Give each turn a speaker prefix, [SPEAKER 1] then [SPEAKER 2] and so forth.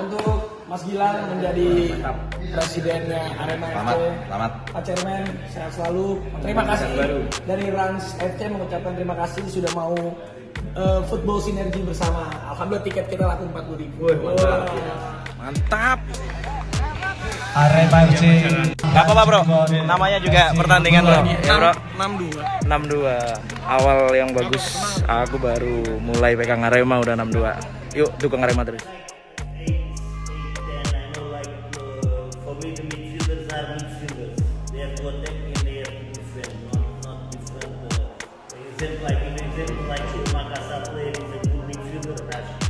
[SPEAKER 1] untuk Mas Gilang menjadi presidennya Arema
[SPEAKER 2] Selamat,
[SPEAKER 1] FC.
[SPEAKER 2] selamat.
[SPEAKER 1] Pak Chairman, sehat selalu. Terima kasih
[SPEAKER 3] baru.
[SPEAKER 1] dari Rans FC mengucapkan terima kasih sudah mau eh, football sinergi bersama. Alhamdulillah tiket kita laku 40 ribu.
[SPEAKER 3] Mantap.
[SPEAKER 4] Arema FC.
[SPEAKER 3] Gak apa-apa bro, namanya juga pertandingan bro. Ya bro.
[SPEAKER 1] 62.
[SPEAKER 3] 62 awal yang bagus aku baru mulai pegang Arema udah 62 yuk dukung Arema terus
[SPEAKER 5] sabe defender. Therefore, taking in the diferente. to defend, not, not defend. Uh, example like, an example like Schumacher play an midfielder,